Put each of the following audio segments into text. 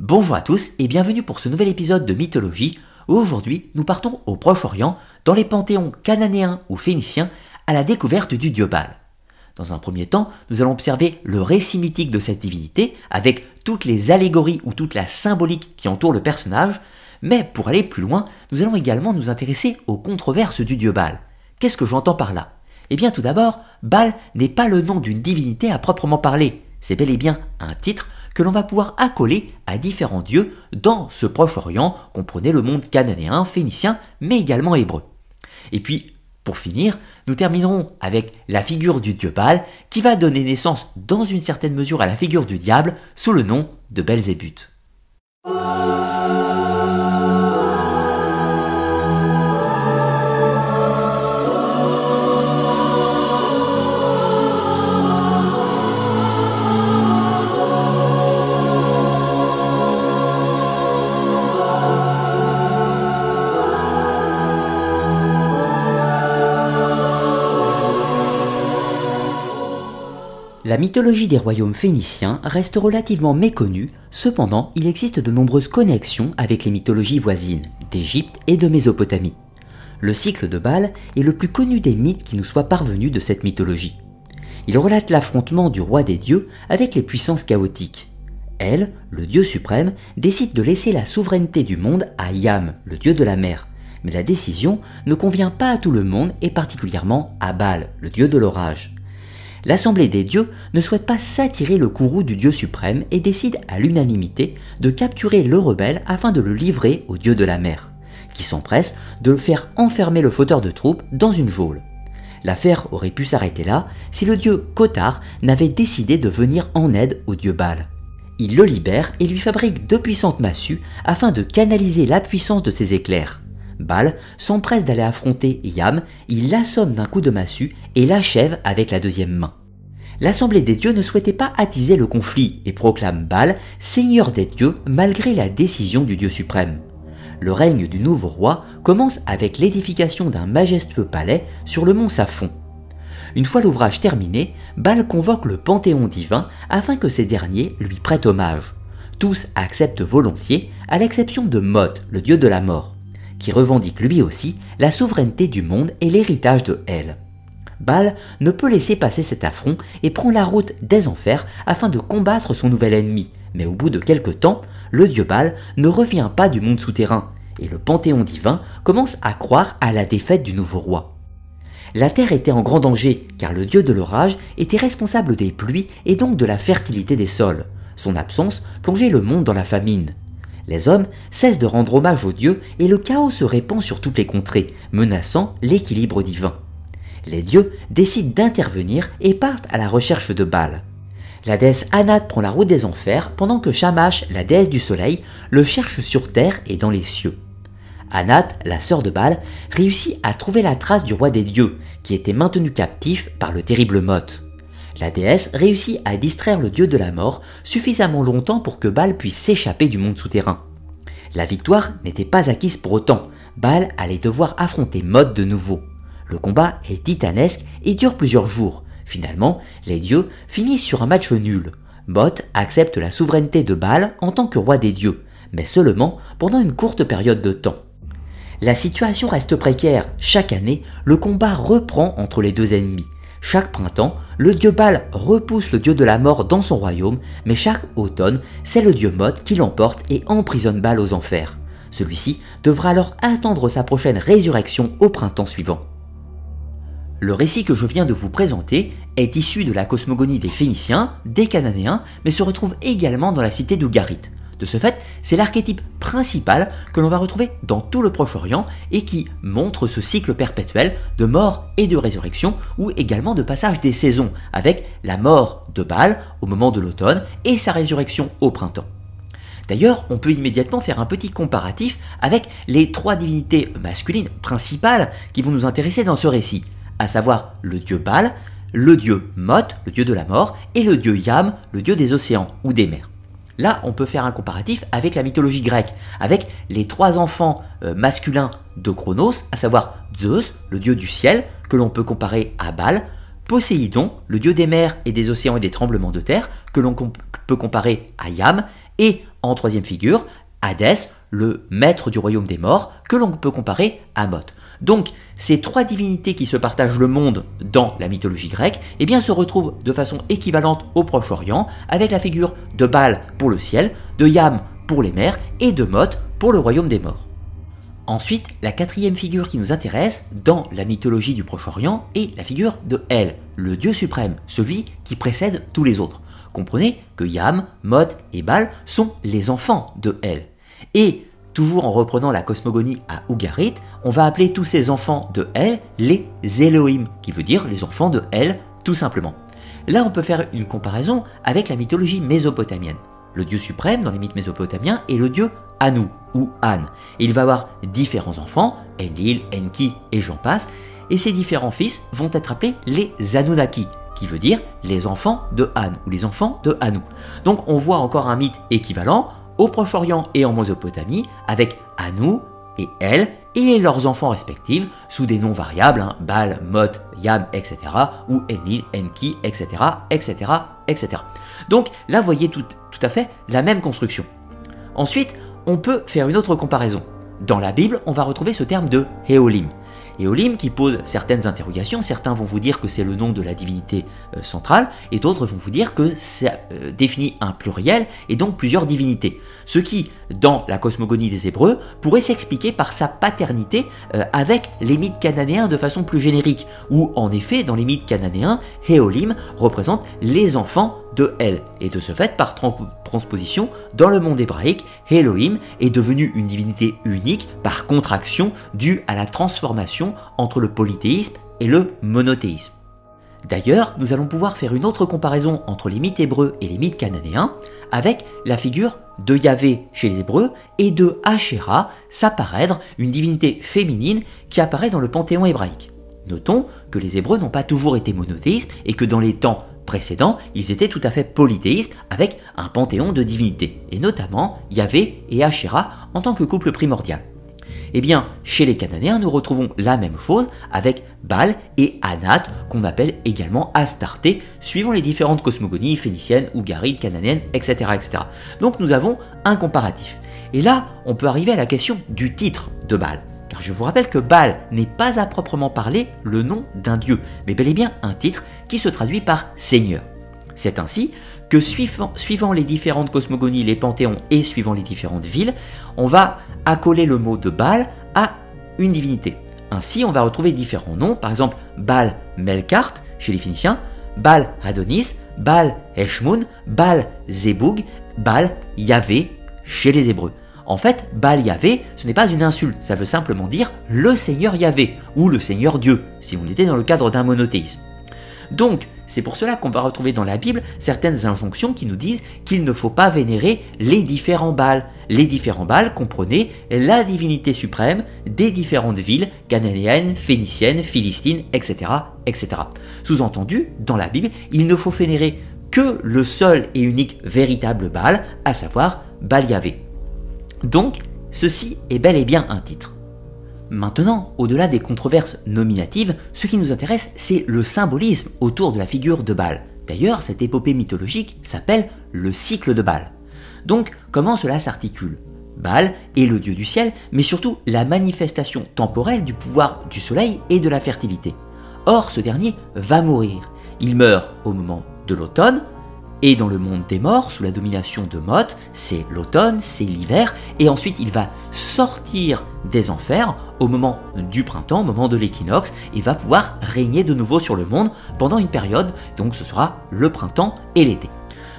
Bonjour à tous et bienvenue pour ce nouvel épisode de Mythologie. Aujourd'hui, nous partons au Proche-Orient, dans les panthéons cananéens ou phéniciens, à la découverte du dieu Baal. Dans un premier temps, nous allons observer le récit mythique de cette divinité, avec toutes les allégories ou toute la symbolique qui entoure le personnage, mais pour aller plus loin, nous allons également nous intéresser aux controverses du dieu Baal. Qu'est-ce que j'entends par là? Eh bien tout d'abord, Baal n'est pas le nom d'une divinité à proprement parler, c'est bel et bien un titre que l'on va pouvoir accoler à différents dieux dans ce Proche-Orient, comprenez le monde cananéen, phénicien, mais également hébreu. Et puis, pour finir, nous terminerons avec la figure du dieu Baal qui va donner naissance dans une certaine mesure à la figure du diable sous le nom de Belzébuth. La mythologie des royaumes phéniciens reste relativement méconnue, cependant il existe de nombreuses connexions avec les mythologies voisines, d'Égypte et de Mésopotamie. Le cycle de Baal est le plus connu des mythes qui nous soient parvenus de cette mythologie. Il relate l'affrontement du roi des dieux avec les puissances chaotiques. Elle, le dieu suprême, décide de laisser la souveraineté du monde à Yam, le dieu de la mer. Mais la décision ne convient pas à tout le monde et particulièrement à Baal, le dieu de l'orage l'Assemblée des dieux ne souhaite pas s'attirer le courroux du dieu suprême et décide à l'unanimité de capturer le rebelle afin de le livrer au dieu de la mer, qui s'empresse de le faire enfermer le fauteur de troupes dans une geôle. L'affaire aurait pu s'arrêter là si le dieu Kotar n'avait décidé de venir en aide au dieu Baal. Il le libère et lui fabrique deux puissantes massues afin de canaliser la puissance de ses éclairs. Baal s'empresse d'aller affronter Yam, il l'assomme d'un coup de massue et l'achève avec la deuxième main. L'Assemblée des dieux ne souhaitait pas attiser le conflit et proclame Baal seigneur des dieux malgré la décision du dieu suprême. Le règne du nouveau roi commence avec l'édification d'un majestueux palais sur le mont Saphon. Une fois l'ouvrage terminé, Baal convoque le panthéon divin afin que ces derniers lui prêtent hommage. Tous acceptent volontiers, à l'exception de Mot, le dieu de la mort qui revendique lui aussi la souveraineté du monde et l'héritage de Elle. Baal ne peut laisser passer cet affront et prend la route des enfers afin de combattre son nouvel ennemi, mais au bout de quelque temps, le dieu Baal ne revient pas du monde souterrain, et le panthéon divin commence à croire à la défaite du nouveau roi. La terre était en grand danger, car le dieu de l'orage était responsable des pluies et donc de la fertilité des sols. Son absence plongeait le monde dans la famine. Les hommes cessent de rendre hommage aux dieux et le chaos se répand sur toutes les contrées, menaçant l'équilibre divin. Les dieux décident d'intervenir et partent à la recherche de Baal. La déesse Anat prend la route des enfers pendant que Shamash, la déesse du soleil, le cherche sur terre et dans les cieux. Anat, la sœur de Baal, réussit à trouver la trace du roi des dieux, qui était maintenu captif par le terrible Mot. La déesse réussit à distraire le dieu de la mort suffisamment longtemps pour que Baal puisse s'échapper du monde souterrain. La victoire n'était pas acquise pour autant, Baal allait devoir affronter Mod de nouveau. Le combat est titanesque et dure plusieurs jours. Finalement, les dieux finissent sur un match nul. Mod accepte la souveraineté de Baal en tant que roi des dieux, mais seulement pendant une courte période de temps. La situation reste précaire. Chaque année, le combat reprend entre les deux ennemis. Chaque printemps, le dieu Baal repousse le dieu de la mort dans son royaume, mais chaque automne, c'est le dieu Mot qui l'emporte et emprisonne Baal aux enfers. Celui-ci devra alors attendre sa prochaine résurrection au printemps suivant. Le récit que je viens de vous présenter est issu de la cosmogonie des Phéniciens, des Cananéens, mais se retrouve également dans la cité d'Ougarit. De ce fait, c'est l'archétype principal que l'on va retrouver dans tout le Proche-Orient et qui montre ce cycle perpétuel de mort et de résurrection ou également de passage des saisons avec la mort de Baal au moment de l'automne et sa résurrection au printemps. D'ailleurs, on peut immédiatement faire un petit comparatif avec les trois divinités masculines principales qui vont nous intéresser dans ce récit, à savoir le dieu Baal, le dieu Mot, le dieu de la mort, et le dieu Yam, le dieu des océans ou des mers. Là, on peut faire un comparatif avec la mythologie grecque, avec les trois enfants euh, masculins de Chronos, à savoir Zeus, le dieu du ciel, que l'on peut comparer à Baal, Poséidon, le dieu des mers et des océans et des tremblements de terre, que l'on peut comparer à Yam, et en troisième figure, Hadès, le maître du royaume des morts, que l'on peut comparer à Mot. Donc, ces trois divinités qui se partagent le monde dans la mythologie grecque, eh bien, se retrouvent de façon équivalente au Proche-Orient, avec la figure de Baal pour le ciel, de Yam pour les mers et de Mot pour le royaume des morts. Ensuite, la quatrième figure qui nous intéresse dans la mythologie du Proche-Orient est la figure de El, le dieu suprême, celui qui précède tous les autres. Comprenez que Yam, Mot et Baal sont les enfants de El. Toujours en reprenant la cosmogonie à Ougarit, on va appeler tous ces enfants de El les Elohim, qui veut dire les enfants de El tout simplement. Là, on peut faire une comparaison avec la mythologie mésopotamienne. Le dieu suprême dans les mythes mésopotamiens est le dieu Anu ou An. il va avoir différents enfants, Enlil, Enki et j'en passe, et ces différents fils vont être appelés les Anunnaki, qui veut dire les enfants de Han ou les enfants de Anu. Donc on voit encore un mythe équivalent au Proche-Orient et en Mésopotamie avec Anu et El et leurs enfants respectifs sous des noms variables, hein, Baal, Mot, Yam, etc. ou Enlil, Enki, etc. etc. etc. Donc là vous voyez tout, tout à fait la même construction. Ensuite, on peut faire une autre comparaison. Dans la Bible, on va retrouver ce terme de Héolim et Olim qui pose certaines interrogations. Certains vont vous dire que c'est le nom de la divinité euh, centrale, et d'autres vont vous dire que ça euh, définit un pluriel et donc plusieurs divinités. Ce qui, dans la cosmogonie des Hébreux, pourrait s'expliquer par sa paternité euh, avec les mythes cananéens de façon plus générique, où en effet, dans les mythes cananéens, Héolim représente les enfants de El. Et de ce fait, par transposition, dans le monde hébraïque, Elohim est devenu une divinité unique par contraction due à la transformation entre le polythéisme et le monothéisme. D'ailleurs, nous allons pouvoir faire une autre comparaison entre les mythes hébreux et les mythes cananéens avec la figure de Yahvé chez les hébreux et de Asherah, sa parèdre, une divinité féminine qui apparaît dans le panthéon hébraïque. Notons que les hébreux n'ont pas toujours été monothéistes et que dans les temps précédents, ils étaient tout à fait polythéistes avec un panthéon de divinités, et notamment Yahvé et Asherah en tant que couple primordial. Eh bien, chez les Cananéens, nous retrouvons la même chose avec Baal et Anat, qu'on appelle également Astarté, suivant les différentes cosmogonies phéniciennes, ougarides, cananéennes, etc., etc. Donc nous avons un comparatif. Et là, on peut arriver à la question du titre de Baal. Je vous rappelle que Baal n'est pas à proprement parler le nom d'un dieu, mais bel et bien un titre qui se traduit par Seigneur. C'est ainsi que suivant, les différentes cosmogonies, les panthéons et suivant les différentes villes, on va accoler le mot de Baal à une divinité. Ainsi, on va retrouver différents noms, par exemple Baal Melkart chez les Phéniciens, Baal Adonis, Baal Eshmun, Baal Zebug, Baal Yahvé chez les Hébreux. En fait, Baal Yahvé, ce n'est pas une insulte, ça veut simplement dire le Seigneur Yahvé, ou le Seigneur Dieu, si on était dans le cadre d'un monothéisme. Donc, c'est pour cela qu'on va retrouver dans la Bible certaines injonctions qui nous disent qu'il ne faut pas vénérer les différents Baals. Les différents Baals comprenaient la divinité suprême des différentes villes cananéennes, phéniciennes, philistines, etc. etc. Sous-entendu, dans la Bible, il ne faut vénérer que le seul et unique véritable Baal, à savoir Baal Yahvé. Donc, ceci est bel et bien un titre. Maintenant, au-delà des controverses nominatives, ce qui nous intéresse, c'est le symbolisme autour de la figure de Baal. D'ailleurs, cette épopée mythologique s'appelle le cycle de Baal. Donc, comment cela s'articule? Baal est le dieu du ciel, mais surtout la manifestation temporelle du pouvoir du soleil et de la fertilité. Or, ce dernier va mourir. Il meurt au moment de l'automne, et dans le monde des morts, sous la domination de Mot, c'est l'automne, c'est l'hiver, et ensuite il va sortir des enfers au moment du printemps, au moment de l'équinoxe, et va pouvoir régner de nouveau sur le monde pendant une période, donc ce sera le printemps et l'été.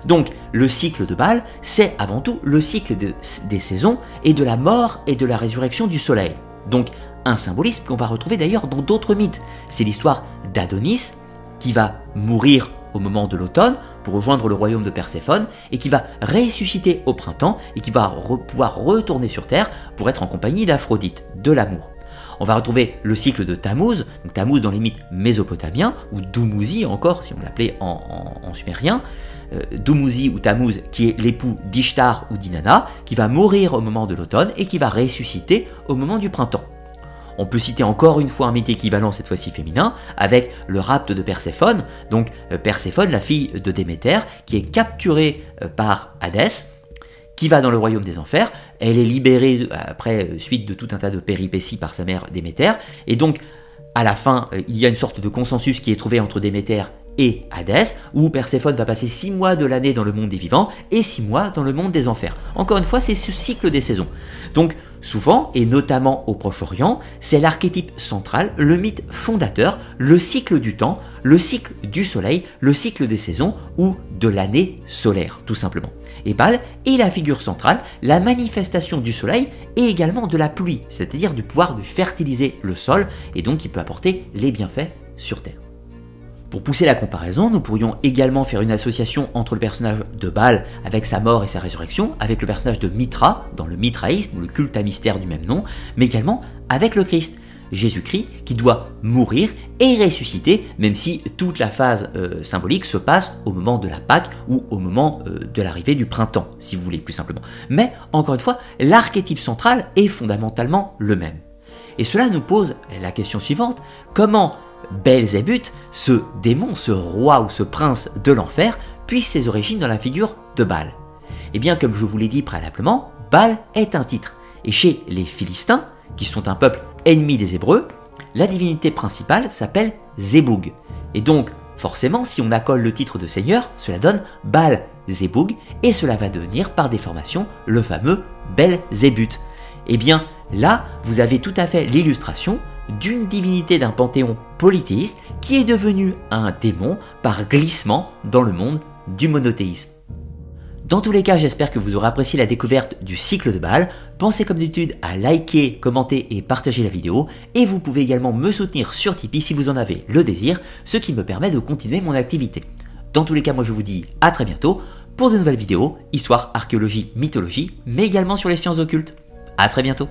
Donc le cycle de Baal, c'est avant tout le cycle des saisons et de la mort et de la résurrection du soleil. Donc un symbolisme qu'on va retrouver d'ailleurs dans d'autres mythes. C'est l'histoire d'Adonis qui va mourir au moment de l'automne pour rejoindre le royaume de Perséphone et qui va ressusciter au printemps et qui va pouvoir retourner sur Terre pour être en compagnie d'Aphrodite, de l'amour. On va retrouver le cycle de Tammuz, donc Tammuz dans les mythes mésopotamiens, ou Dumuzi encore, si on l'appelait en, sumérien, euh, Dumuzi ou Tammuz, qui est l'époux d'Ishtar ou d'Inanna, qui va mourir au moment de l'automne et qui va ressusciter au moment du printemps. On peut citer encore une fois un mythe équivalent, cette fois-ci féminin, avec le rapt de Perséphone, donc euh, Perséphone, la fille de Déméter, qui est capturée euh, par Hadès, qui va dans le royaume des enfers. Elle est libérée après suite de tout un tas de péripéties par sa mère Déméter. Et donc, à la fin, il y a une sorte de consensus qui est trouvé entre Déméter et Hadès, où Perséphone va passer 6 mois de l'année dans le monde des vivants et 6 mois dans le monde des enfers. Encore une fois, c'est ce cycle des saisons. Donc, souvent, et notamment au Proche-Orient, c'est l'archétype central, le mythe fondateur, le cycle du temps, le cycle du soleil, le cycle des saisons ou de l'année solaire, tout simplement. Et Baal est la figure centrale, la manifestation du soleil et également de la pluie, c'est-à-dire du pouvoir de fertiliser le sol et donc qui peut apporter les bienfaits sur Terre. Pour pousser la comparaison, nous pourrions également faire une association entre le personnage de Baal avec sa mort et sa résurrection, avec le personnage de Mitra dans le mitraïsme ou le culte à mystère du même nom, mais également avec le Christ, Jésus-Christ qui doit mourir et ressusciter, même si toute la phase euh, symbolique se passe au moment de la Pâque ou au moment euh, de l'arrivée du printemps, si vous voulez plus simplement. Mais encore une fois, l'archétype central est fondamentalement le même. Et cela nous pose la question suivante, comment Belzébuth, ce démon, ce roi ou ce prince de l'enfer, puise ses origines dans la figure de Baal. Eh bien, comme je vous l'ai dit préalablement, Baal est un titre. Et chez les Philistins, qui sont un peuple ennemi des Hébreux, la divinité principale s'appelle Zéboug. Et donc, forcément, si on accole le titre de seigneur, cela donne Baal Zéboug, et cela va devenir par déformation le fameux Belzébuth. Eh bien, là, vous avez tout à fait l'illustration d'une divinité d'un panthéon polythéiste qui est devenu un démon par glissement dans le monde du monothéisme. Dans tous les cas, j'espère que vous aurez apprécié la découverte du cycle de Baal. Pensez comme d'habitude à liker, commenter et partager la vidéo. Et vous pouvez également me soutenir sur Tipeee si vous en avez le désir, ce qui me permet de continuer mon activité. Dans tous les cas, moi je vous dis à très bientôt pour de nouvelles vidéos, histoire, archéologie, mythologie, mais également sur les sciences occultes. A très bientôt